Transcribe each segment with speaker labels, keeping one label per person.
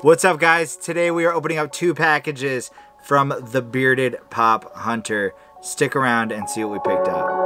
Speaker 1: What's up guys? Today we are opening up two packages from the Bearded Pop Hunter. Stick around and see what we picked up.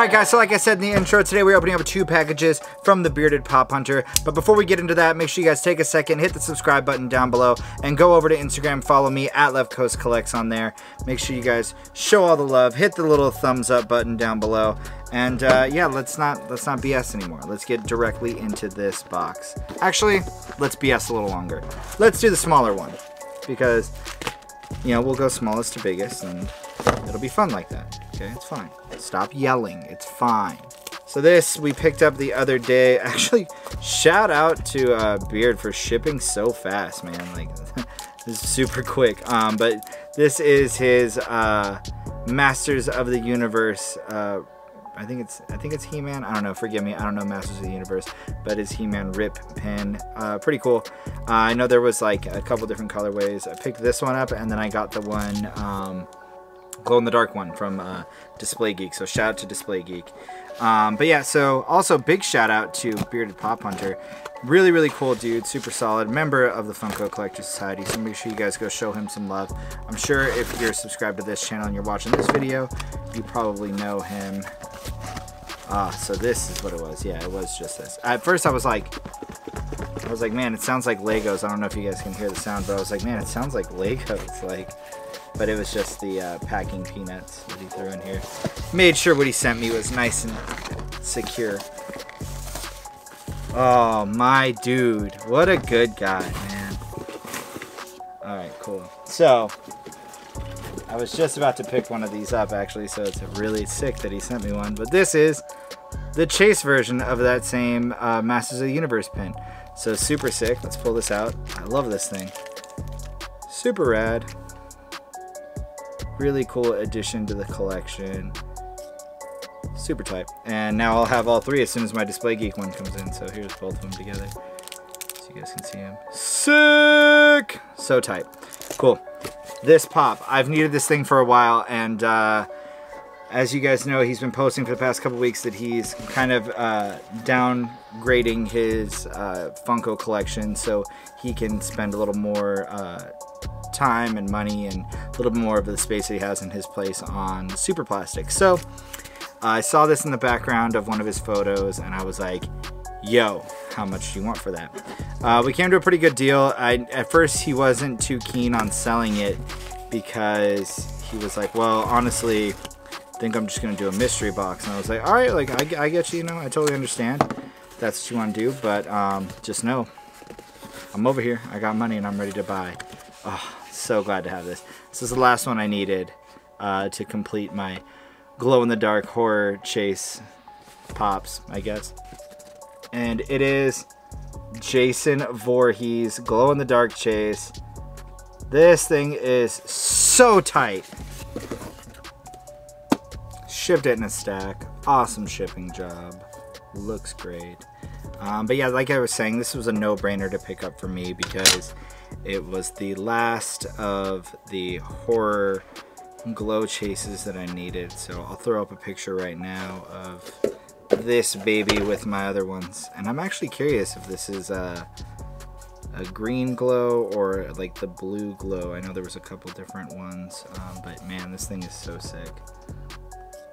Speaker 1: Alright guys, so like I said in the intro, today we're opening up two packages from the Bearded Pop Hunter. But before we get into that, make sure you guys take a second, hit the subscribe button down below, and go over to Instagram, follow me at Left Coast Collects on there. Make sure you guys show all the love, hit the little thumbs up button down below, and uh, yeah, let's not let's not BS anymore. Let's get directly into this box. Actually, let's BS a little longer. Let's do the smaller one because you know we'll go smallest to biggest, and it'll be fun like that. Okay, it's fine. Stop yelling. It's fine. So this we picked up the other day. Actually, shout out to uh, Beard for shipping so fast, man. Like, this is super quick. Um, but this is his uh, Masters of the Universe. Uh, I think it's I think it's He-Man. I don't know. Forgive me. I don't know Masters of the Universe, but it's He-Man Rip pin. Uh, pretty cool. Uh, I know there was like a couple different colorways. I picked this one up, and then I got the one. Um, glow in the dark one from uh, Display Geek. So shout out to Display Geek. Um, but yeah, so also big shout out to Bearded Pop Hunter. Really, really cool dude, super solid, member of the Funko Collector Society. So make sure you guys go show him some love. I'm sure if you're subscribed to this channel and you're watching this video, you probably know him. Ah, so this is what it was. Yeah, it was just this. At first I was like, I was like, man, it sounds like Legos. I don't know if you guys can hear the sound, but I was like, man, it sounds like Legos. Like, but it was just the uh, packing peanuts that he threw in here. Made sure what he sent me was nice and secure. Oh, my dude. What a good guy, man. Alright, cool. So, I was just about to pick one of these up, actually, so it's really sick that he sent me one. But this is the Chase version of that same uh, Masters of the Universe pin. So, super sick. Let's pull this out. I love this thing. Super rad really cool addition to the collection. Super tight. And now I'll have all three as soon as my Display Geek one comes in. So here's both of them together. So you guys can see them. Sick! So tight. Cool. This pop. I've needed this thing for a while and uh, as you guys know, he's been posting for the past couple weeks that he's kind of uh, downgrading his uh, Funko collection so he can spend a little more uh, time and money and little bit more of the space that he has in his place on Superplastic. So I saw this in the background of one of his photos and I was like, yo, how much do you want for that? Uh, we came to a pretty good deal. I, at first he wasn't too keen on selling it because he was like, well, honestly, I think I'm just going to do a mystery box. And I was like, all right, like I, I get you, you know, I totally understand. That's what you want to do, but um, just know I'm over here. I got money and I'm ready to buy. Oh, so glad to have this. This is the last one I needed uh, to complete my glow-in-the-dark horror chase pops, I guess. And it is Jason Voorhees glow-in-the-dark chase. This thing is so tight. Shipped it in a stack. Awesome shipping job. Looks great. Um, but yeah, like I was saying, this was a no-brainer to pick up for me because it was the last of the horror glow chases that I needed. So I'll throw up a picture right now of this baby with my other ones. And I'm actually curious if this is a, a green glow or like the blue glow. I know there was a couple different ones, um, but man, this thing is so sick.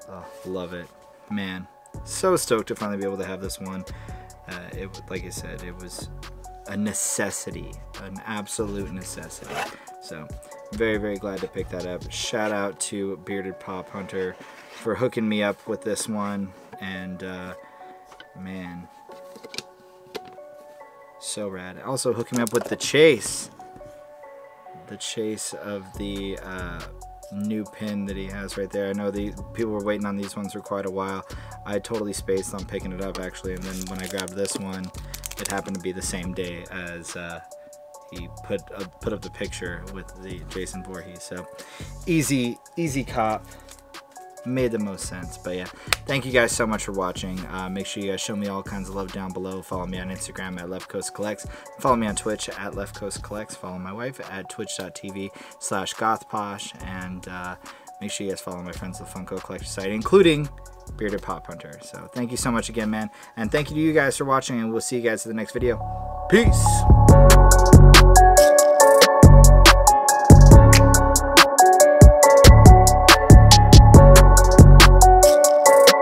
Speaker 1: Oh, love it. Man, so stoked to finally be able to have this one. Uh, it, like I said, it was a necessity, an absolute necessity. So very, very glad to pick that up. Shout out to Bearded Pop Hunter for hooking me up with this one. And uh, man, so rad. Also hooking me up with the chase. The chase of the uh, new pin that he has right there. I know the people were waiting on these ones for quite a while. I totally spaced on picking it up actually, and then when I grabbed this one, it happened to be the same day as uh, he put uh, put up the picture with the Jason Voorhees. So easy, easy cop. Made the most sense. But yeah, thank you guys so much for watching. Uh, make sure you guys show me all kinds of love down below. Follow me on Instagram at Left Coast Collects. Follow me on Twitch at Left Coast Collects. Follow my wife at twitch.tv slash gothposh. And uh, make sure you guys follow my friends the Funko Collector site, including Bearded Pop Hunter. So thank you so much again, man. And thank you to you guys for watching, and we'll see you guys in the next video. Peace!